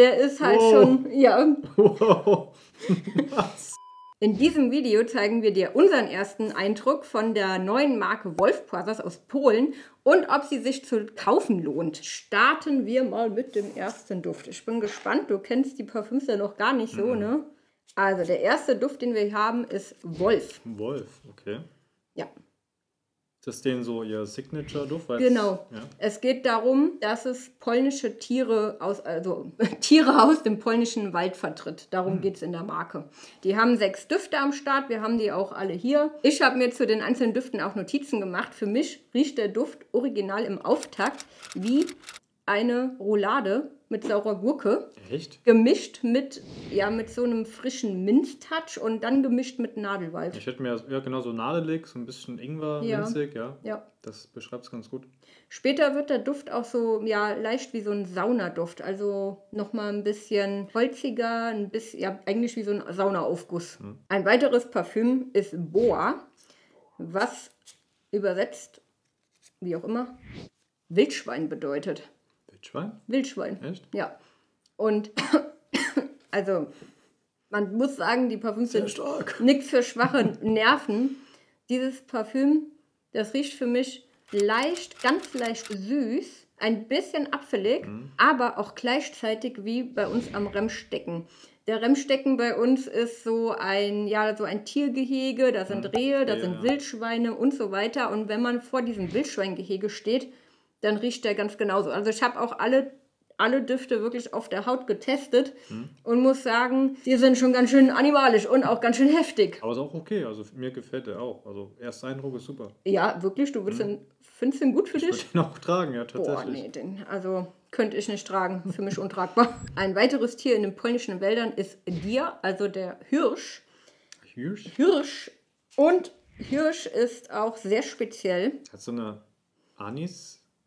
Der ist halt Wow. schon, ja. Wow. Was? In diesem Video zeigen wir dir unseren ersten Eindruck von der neuen Marke Wolf Brothers aus Polen und ob sie sich zu kaufen lohnt. Starten wir mal mit dem ersten Duft. Ich bin gespannt, du kennst die Parfüms ja noch gar nicht so, ne? Also der erste Duft, den wir hier haben, ist Wolf. Wolf, okay. Ja, Ist das denen so ihr Signature-Duft? Genau. Ja. Es geht darum, dass es polnische Tiere aus, also Tiere aus dem polnischen Wald vertritt. Darum geht es in der Marke. Die haben sechs Düfte am Start. Wir haben die auch alle hier. Ich habe mir zu den einzelnen Düften auch Notizen gemacht. Für mich riecht der Duft original im Auftakt wie eine Roulade mit saurer Gurke. Echt? Gemischt mit, ja, mit so einem frischen Minztouch und dann gemischt mit Nadelwald. Ich hätte mir, ja genau, so nadelig, so ein bisschen Ingwer, Ja. minzig, ja. Ja. Das beschreibt es ganz gut. Später wird der Duft auch so, ja, leicht wie so ein Saunaduft. Also nochmal ein bisschen holziger, ein bisschen, ja, eigentlich wie so ein Saunaaufguss. Ein weiteres Parfüm ist Boa, was übersetzt, wie auch immer, Wildschwein bedeutet. Wildschwein? Wildschwein. Echt? Ja. Und also, man muss sagen, die Parfüms sind nichts für schwache Nerven. Dieses Parfüm, das riecht für mich leicht, ganz leicht süß, ein bisschen apfelig, aber auch gleichzeitig wie bei uns am Remstecken. Der Remstecken bei uns ist so ein, ja, so ein Tiergehege, da sind Rehe, da Ja. sind Wildschweine und so weiter. Und wenn man vor diesem Wildschweingehege steht, dann riecht der ganz genauso. Also ich habe auch alle, alle Düfte wirklich auf der Haut getestet und muss sagen, die sind schon ganz schön animalisch und auch ganz schön heftig. Aber ist auch okay, also mir gefällt der auch. Also erster Eindruck ist super. Ja, wirklich, du den, findest den gut für Ich würde dich? ihn auch tragen, ja, Boah, tatsächlich. nee, den, also könnte ich nicht tragen, für mich untragbar. Ein weiteres Tier in den polnischen Wäldern ist Dier, also der Hirsch. Hirsch? Hirsch und Hirsch ist auch sehr speziell. Hat so eine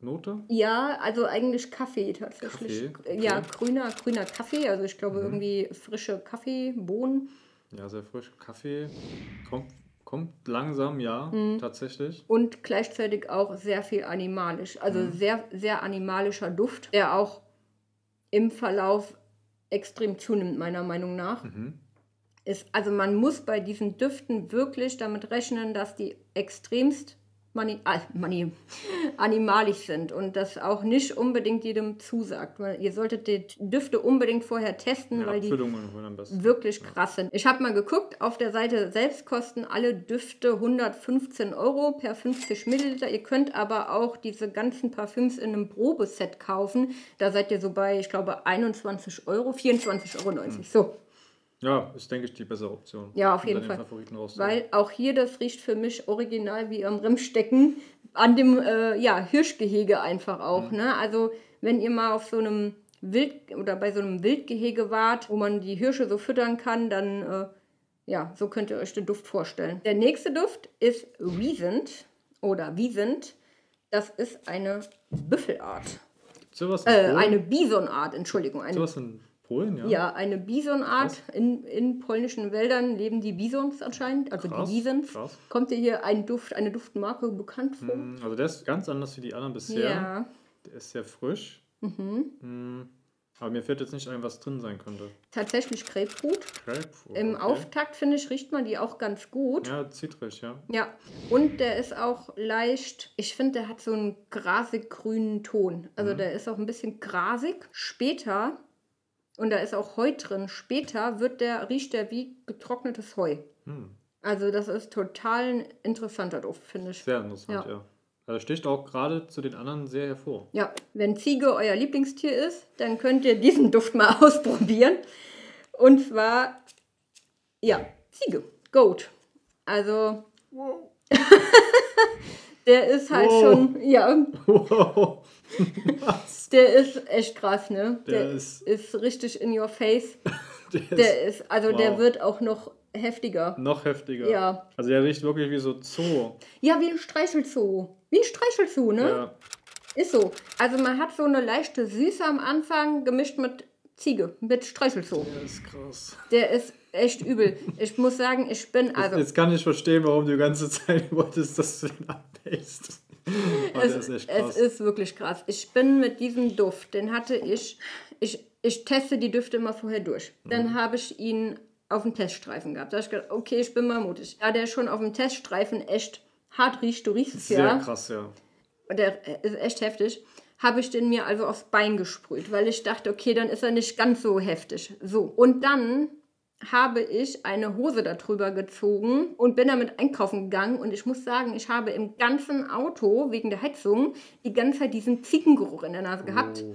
Anis-Note? Ja, also eigentlich Kaffee tatsächlich. Kaffee, okay. Ja, grüner, grüner Kaffee, also ich glaube irgendwie frische Kaffeebohnen. Ja, sehr frisch. Kaffee kommt, kommt langsam, ja, Mhm. tatsächlich. und gleichzeitig auch sehr viel animalisch. Also sehr, sehr animalischer Duft, der auch im Verlauf extrem zunimmt, meiner Meinung nach. Ist, also man muss bei diesen Düften wirklich damit rechnen, dass die extremst mani ah, mani animalisch sind und das auch nicht unbedingt jedem zusagt. Weil ihr solltet die Düfte unbedingt vorher testen, Ja, weil die wirklich krass sind. Ich habe mal geguckt, auf der Seite selbst kosten alle Düfte 115 Euro per 50 Milliliter. Ihr könnt aber auch diese ganzen Parfüms in einem Probeset kaufen. Da seid ihr so bei, ich glaube, 21 Euro, 24,90 Euro. So, Ja, ist, denke ich, die bessere Option. Ja, auf jeden Fall. Favoriten weil auch hier, das riecht für mich original wie am Rimmstecken an dem äh, ja, Hirschgehege einfach auch. Ne? Also wenn ihr mal auf so einem Wild oder bei so einem Wildgehege wart, wo man die Hirsche so füttern kann, dann äh, ja, so könnt ihr euch den Duft vorstellen. Der nächste Duft ist Wiesent oder Wiesent. Das ist eine Büffelart. Sowas Äh, eine Bisonart, Entschuldigung. Eine sowas in Polen, ja? ja, eine Bisonart. In, in polnischen Wäldern leben die Bisons anscheinend, also Krass, die Wiesens. krass. Kommt dir hier ein Duft, eine Duftmarke bekannt vor? Hm, Also der ist ganz anders wie die anderen bisher. Ja. Der ist sehr frisch. Mhm. Aber mir fällt jetzt nicht ein, was drin sein könnte. Tatsächlich Grapefruit. Grapefruit. Im okay. Auftakt, finde ich, riecht man die auch ganz gut. Ja. Ja, zitrisch, ja. Und der ist auch leicht, ich finde, der hat so einen grasig-grünen Ton. Mhm. Also der ist auch ein bisschen grasig. Später, und da ist auch Heu drin, später wird der, riecht der wie getrocknetes Heu. Hm. Also das ist total ein interessanter Duft, finde ich. Sehr interessant, Ja. ja. Also sticht auch gerade zu den anderen sehr hervor. Ja, wenn Ziege euer Lieblingstier ist, dann könnt ihr diesen Duft mal ausprobieren. Und zwar, ja, Ziege, Goat. Also, der ist halt Wow. schon, ja, Wow. Was? der ist echt krass, ne? Der ist, ist- richtig in your face. Der ist Der ist, also der wow. wird auch noch heftiger. noch heftiger. Ja. Also der riecht wirklich wie so Zoo. Ja, wie ein Streichelzoo. Wie ein Streichelzoo, ne? Ja. Ist so. Also man hat so eine leichte Süße am Anfang gemischt mit Ziege, mit Streichelzoo. Der ist krass. Der ist echt übel. Ich muss sagen, ich bin also. Jetzt kann ich verstehen, warum du die ganze Zeit wolltest, dass du den abhältst. Oh, es, ist echt es krass. ist wirklich krass. Ich bin mit diesem Duft, den hatte ich. Ich ich teste die Düfte immer vorher durch. Dann habe ich ihn auf dem Teststreifen gehabt. Da habe ich gedacht, okay, ich bin mal mutig. Da der schon auf dem Teststreifen echt hart riecht, du riechst es Sehr ja. krass, ja. Der ist echt heftig. Habe ich den mir also aufs Bein gesprüht, weil ich dachte, okay, dann ist er nicht ganz so heftig. So. Und dann habe ich eine Hose darüber gezogen und bin damit einkaufen gegangen. Und ich muss sagen, ich habe im ganzen Auto wegen der Heizung die ganze Zeit diesen Ziegengeruch in der Nase gehabt. Oh,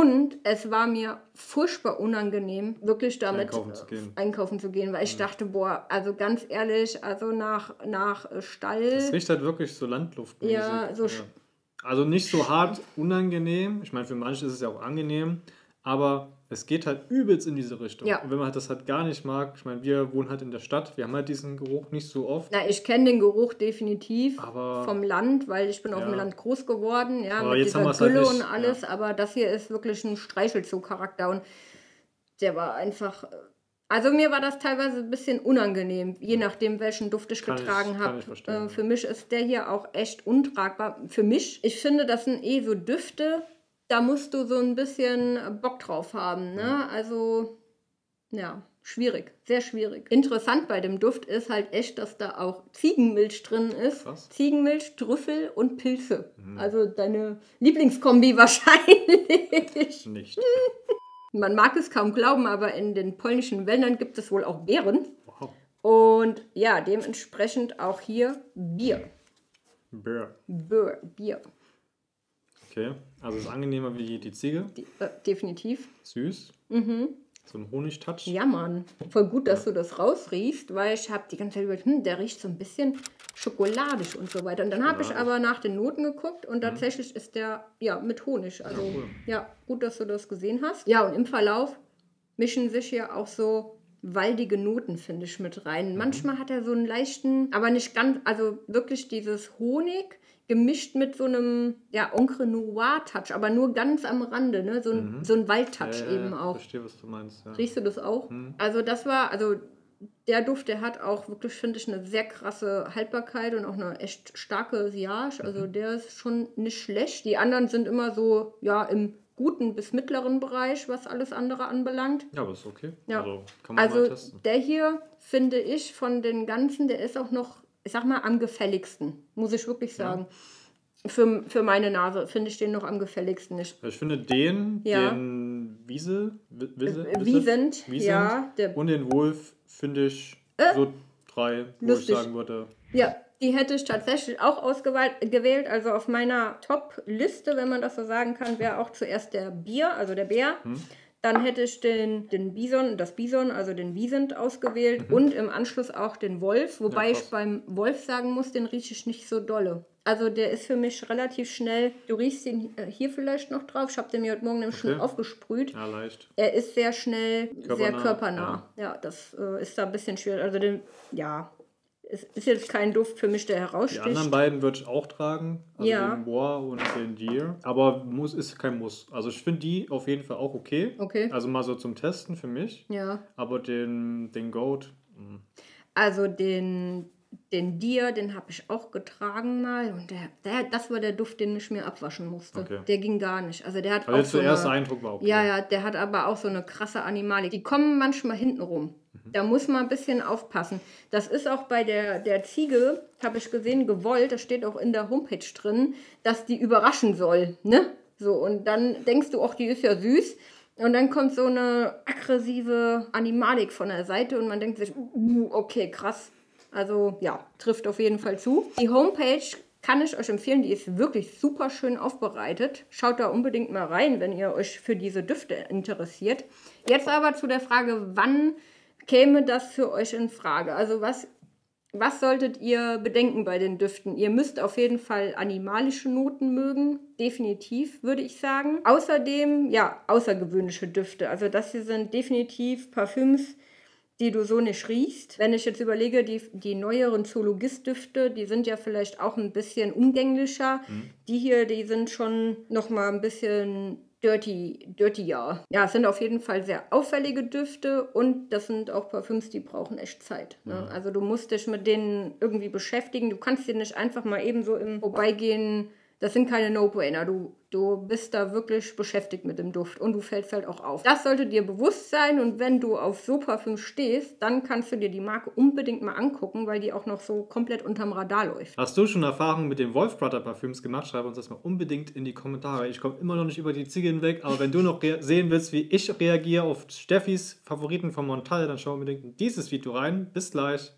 Und es war mir furchtbar unangenehm, wirklich damit Einkaufen zu gehen. einkaufen zu gehen, weil ich dachte, boah, also ganz ehrlich, also nach, nach äh, Stall. es riecht halt wirklich so landluftmäßig. Ja, so sch- Also nicht so hart unangenehm. Ich meine, für manche ist es ja auch angenehm. Aber es geht halt übelst in diese Richtung. Ja. Und wenn man halt das halt gar nicht mag, ich meine, wir wohnen halt in der Stadt, wir haben halt diesen Geruch nicht so oft. Na, ich kenne den Geruch definitiv Aber- vom Land, weil ich bin auf Ja. dem Land groß geworden, ja, Aber mit jetzt dieser halt Gülle nicht, und alles. Aber das hier ist wirklich ein Streichelzoo-Charakter und der war einfach. Also mir war das teilweise ein bisschen unangenehm, je nachdem, welchen Duft ich Kann getragen habe. Äh, für mich ist der hier auch echt untragbar. Für mich, ich finde, das sind eh so Düfte, da musst du so ein bisschen Bock drauf haben. Ne? Also ja, schwierig, sehr schwierig. Interessant bei dem Duft ist halt echt, dass da auch Ziegenmilch drin ist. Krass. Ziegenmilch, Trüffel und Pilze. Mhm. Also deine Lieblingskombi wahrscheinlich. Nicht. Man mag es kaum glauben, aber in den polnischen Wäldern gibt es wohl auch Beeren. Wow. Und ja, dementsprechend auch hier Bier. Bär. Bier. Bier. Okay. Also es ist angenehmer wie die Ziege. Die, äh, definitiv. Süß. Mhm. So ein Honigtouch. Ja, Mann. Voll gut, dass du das rausriechst, weil ich habe die ganze Zeit überlegt, hm, der riecht so ein bisschen schokoladig und so weiter. Und dann habe ich aber nach den Noten geguckt und tatsächlich ist der ja mit Honig. Also Ja, ja, cool. gut, dass du das gesehen hast. Ja, und im Verlauf mischen sich hier auch so waldige Noten, finde ich, mit rein. Manchmal hat er so einen leichten, aber nicht ganz, also wirklich dieses Honig gemischt mit so einem, ja, Encre Noir-Touch, aber nur ganz am Rande, ne? So ein, so ein Waldtouch Ja, ja, eben auch. Verstehe, was du meinst. Ja. Riechst du das auch? Also das war, also der Duft, der hat auch wirklich, finde ich, eine sehr krasse Haltbarkeit und auch eine echt starke Sillage. Also der ist schon nicht schlecht. Die anderen sind immer so, ja, im guten bis mittleren Bereich, was alles andere anbelangt. Ja, aber ist okay. Ja. Also kann man mal Also testen. der hier, finde ich, von den ganzen, der ist auch noch, ich sag mal, am gefälligsten, muss ich wirklich sagen. Für, für meine Nase finde ich den noch am gefälligsten. Ich, Ich finde den, Ja. den Wiese, Wi- Wiese, Äh, Wiesent, Wiesent ja, der- Äh, und den Wolf finde ich so drei, wo lustig. ich sagen würde, Ja, die hätte ich tatsächlich auch ausgewählt. Also auf meiner Top-Liste, wenn man das so sagen kann, wäre auch zuerst der Bier, also der Bär. Dann hätte ich den, den Bison, das Bison, also den Wiesent ausgewählt und im Anschluss auch den Wolf. Wobei Ja, ich beim Wolf sagen muss, den rieche ich nicht so dolle. Also der ist für mich relativ schnell. Du riechst ihn äh, hier vielleicht noch drauf. Ich habe den mir heute Morgen nämlich schon Okay. aufgesprüht. ja, leicht. Er ist sehr schnell, sehr Körpernah, körpernah. Ja, das äh, ist da ein bisschen schwierig. Also den, ja, es ist jetzt kein Duft für mich, der Die heraussticht. anderen beiden würde ich auch tragen, also Ja. den Boar und den Deer. Aber muss ist kein Muss. Also ich finde die auf jeden Fall auch okay. Okay. Also mal so zum Testen für mich. Ja, Aber den, den Goat, mh, also den, den Deer, den habe ich auch getragen mal und der, der, das war der Duft, den ich mir abwaschen musste. Okay. Der ging gar nicht. Also der hat also auch jetzt so der erste eine, Eindruck war okay. Ja, ja, der hat aber auch so eine krasse Animalik. Die kommen manchmal hinten rum. Mhm. Da muss man ein bisschen aufpassen. Das ist auch bei der, der Ziege, habe ich gesehen, gewollt. Das steht auch in der Homepage drin, dass die überraschen soll. Ne? So, und dann denkst du, ach, die ist ja süß. Und dann kommt so eine aggressive Animalik von der Seite und man denkt sich, uh, okay, krass. Also ja, trifft auf jeden Fall zu. Die Homepage kann ich euch empfehlen, die ist wirklich super schön aufbereitet. Schaut da unbedingt mal rein, wenn ihr euch für diese Düfte interessiert. Jetzt aber zu der Frage, wann käme das für euch in Frage? Also was, was solltet ihr bedenken bei den Düften? Ihr müsst auf jeden Fall animalische Noten mögen, definitiv, würde ich sagen. Außerdem, ja, außergewöhnliche Düfte. Also das hier sind definitiv Parfüms, die du so nicht riechst. Wenn ich jetzt überlege, die, die neueren Zoologist-Düfte, die sind ja vielleicht auch ein bisschen umgänglicher. Die hier, die sind schon noch mal ein bisschen dirty, dirtier. Ja, es sind auf jeden Fall sehr auffällige Düfte und das sind auch Parfüms, die brauchen echt Zeit. Ne? Also du musst dich mit denen irgendwie beschäftigen. Du kannst dir nicht einfach mal eben so im Vorbeigehen Das sind keine No-Brainer. Du, du bist da wirklich beschäftigt mit dem Duft und du fällt, fällt auch auf. Das sollte dir bewusst sein und wenn du auf so Parfüm stehst, dann kannst du dir die Marke unbedingt mal angucken, weil die auch noch so komplett unterm Radar läuft. Hast du schon Erfahrungen mit den Wolf Brother Parfüms gemacht? Schreib uns das mal unbedingt in die Kommentare. Ich komme immer noch nicht über die Ziege hinweg, aber wenn du noch sehen willst, wie ich reagiere auf Steffis Favoriten von Montal, dann schau unbedingt in dieses Video rein. Bis gleich.